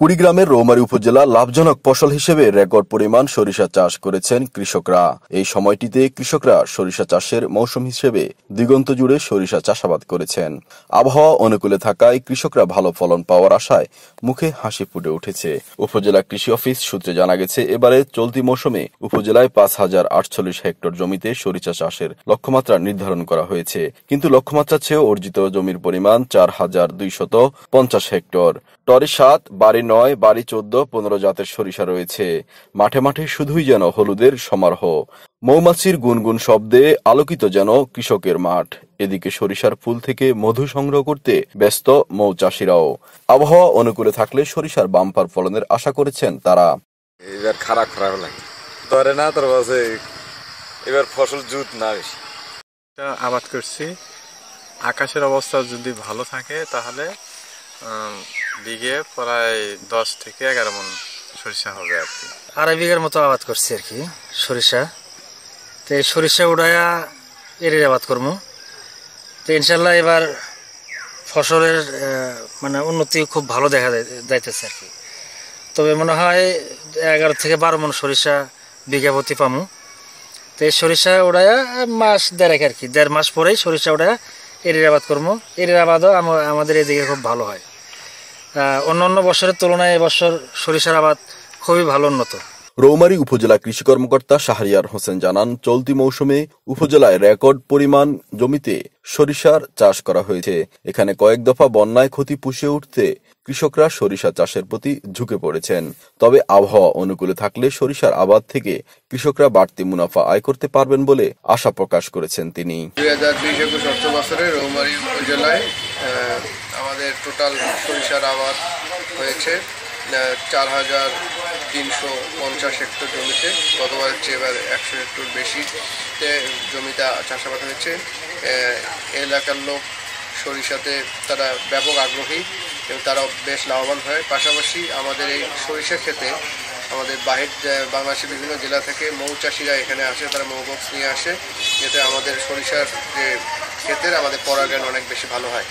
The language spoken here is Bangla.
কুড়িগ্রামের রৌমারী উপজেলা লাভজনক ফসল হিসেবে রেকর্ড পরিমাণ সরিষা চাষ করেছেন কৃষকরা। এই সময়টিতে কৃষকরা সরিষা চাষের মৌসুম হিসেবে দিগন্ত জুড়ে সরিষা চাষাবাদ করেছেন। আবহাওয়া অনুকূলে থাকায় কৃষকরা ভালো ফলন পাওয়ার আশায় মুখে হাসি ফুটে উঠেছে। উপজেলা কৃষি অফিস সূত্রে জানা গেছে, এবারে চলতি মৌসুমে উপজেলায় পাঁচ হাজার আটচল্লিশ হেক্টর জমিতে সরিষা চাষের লক্ষ্যমাত্রা নির্ধারণ করা হয়েছে। কিন্তু লক্ষ্যমাত্রার চেয়েও অর্জিত জমির পরিমাণ চার হাজার দুইশত পঞ্চাশ হেক্টর। টরে সাত, বাড়ি নয় বাড়ি চোদ্দ পনেরো জাতের সরিষা রয়েছে। মাঠে মাঠে শুধুই যেন হলুদের সমারোহ। মৌমাছির গুনগুন শব্দে আলোকিত যেন কৃষকের মাঠ। এদিকে সরিষার ফুল থেকে মধু সংগ্রহ করতে ব্যস্ত মৌচাষিরাও আবহাওয়া অনুকূলে থাকলে সরিষার বাম্পার ফলনের আশা করেছেন তারা। এবার খারাপ খারাপ লাগে। ধরে না তোর কাছে এবার ফসল জুত না বেশি। আবাদ করছি। আকাশের অবস্থা যদি ভালো থাকে তাহলে বিঘে প্রায় দশ থেকে এগারো মন সরিষা হবে আর কি। আড়াই বিঘার মতো আবাদ করছি আর কি, সরিষা। তো এই সরিষা উড়াইয়া এরের আবাদ করব। তো ইনশাল্লাহ এবার ফসলের মানে উন্নতি খুব ভালো দেখা যাইতেছে আর কি। তবে মনে হয় এগারো থেকে বারো মন সরিষা বিঘা প্রতি পামু। তো এই সরিষা উড়াইয়া মাস দেড়েক আর কি, দেড় মাস পরেই সরিষা উড়াইয়া এরির আবাদ করব। এরির আবাদও আম- আমাদের এদিকে খুব ভালো হয়। অন্য অন্য বছরের তুলনায় এবছর সরিষার আবাদ খুবই ভালো উন্নত। রৌমারী উপজেলা কৃষি কর্মকর্তা শাহরিয়ার হোসেন জানান চলতি মৌসুমে উপজেলায় রেকর্ড পরিমাণ জমিতে সরিষার চাষ করা হয়েছে। এখানে কয়েক দফা বন্যায় ক্ষতি পুষিয়ে উঠতে কৃষকরা সরিষা চাষের প্রতি ঝুঁকে পড়েছেন। তবে আবহাওয়া অনুকূলে থাকলে সরিষার আবাদ থেকে কৃষকরা বাড়তি মুনাফা আয় করতে পারবেন বলে আশা প্রকাশ করেছেন তিনি। দুই হাজার বিশ বছরে রৌমারী উপজেলায় আমাদের টোটাল সরিষার আবাদ হয়েছে চার হাজার তিনশো পঞ্চাশ হেক্টর জমিতে। গতবার চেয়ে এবার একশো হেক্টর বেশি জমিতে চাষাবাদ হয়েছে। এলাকার লোক সরিষাতে তারা ব্যাপক আগ্রহী এবং তারা বেশ লাভবান হয়। পাশাপাশি আমাদের এই সরিষা ক্ষেতে আমাদের বাহির বাংলাদেশের বিভিন্ন জেলা থেকে মৌ চাষিরা এখানে আসে, তারা মৌ বক্স নিয়ে আসে। এতে আমাদের সরিষার যে ক্ষেতের আমাদের পরাগায়ন অনেক বেশি ভালো হয়।